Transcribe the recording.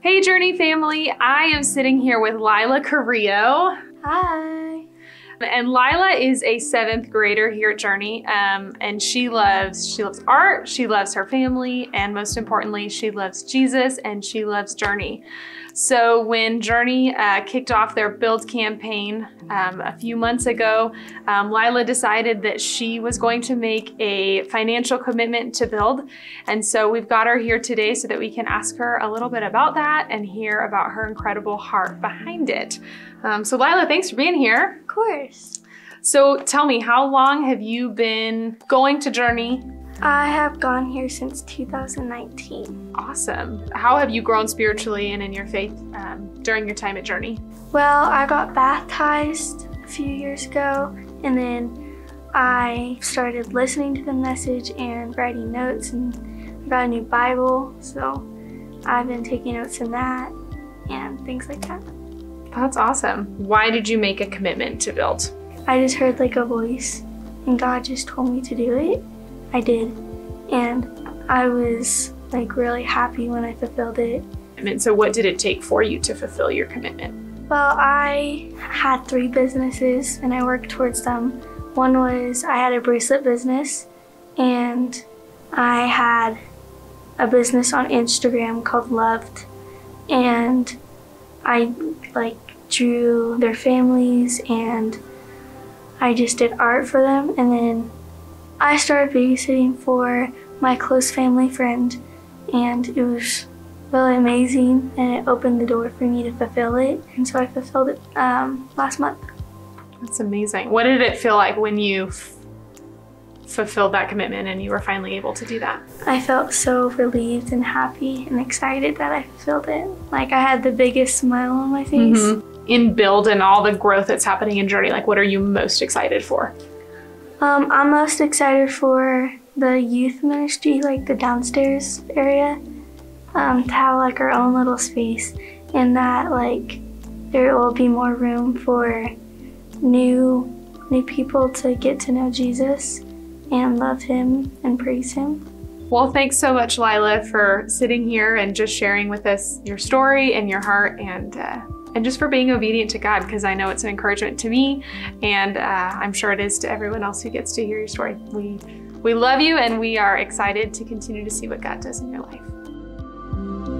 Hey Journey family, I am sitting here with Lila Carrillo. Hi. And Lila is a seventh grader here at Journey, um, and she loves she loves art, she loves her family, and most importantly, she loves Jesus and she loves Journey. So when Journey uh, kicked off their Build campaign um, a few months ago, um, Lila decided that she was going to make a financial commitment to Build, and so we've got her here today so that we can ask her a little bit about that and hear about her incredible heart behind it. Um, so Lila, thanks for being here. Of course. So tell me, how long have you been going to Journey? I have gone here since 2019. Awesome. How have you grown spiritually and in your faith um, during your time at Journey? Well, I got baptized a few years ago, and then I started listening to the message and writing notes, and I got a new Bible, so I've been taking notes in that and things like that. That's awesome. Why did you make a commitment to build? I just heard like a voice, and God just told me to do it. I did, and I was like really happy when I fulfilled it. And so, what did it take for you to fulfill your commitment? Well, I had three businesses and I worked towards them. One was I had a bracelet business, and I had a business on Instagram called Loved, and I like drew their families and I just did art for them and then I started babysitting for my close family friend and it was really amazing and it opened the door for me to fulfill it and so I fulfilled it um, last month. That's amazing. What did it feel like when you fulfilled that commitment and you were finally able to do that? I felt so relieved and happy and excited that I fulfilled it. Like I had the biggest smile on my face. Mm-hmm. In build and all the growth that's happening in Journey, like what are you most excited for? Um, I'm most excited for the youth ministry, like the downstairs area, um, to have like our own little space, and that like there will be more room for new new people to get to know Jesus and love Him and praise Him. Well, thanks so much, Lila, for sitting here and just sharing with us your story and your heart and. Uh, and just for being obedient to God, because I know it's an encouragement to me, and uh, I'm sure it is to everyone else who gets to hear your story. We we love you, and we are excited to continue to see what God does in your life.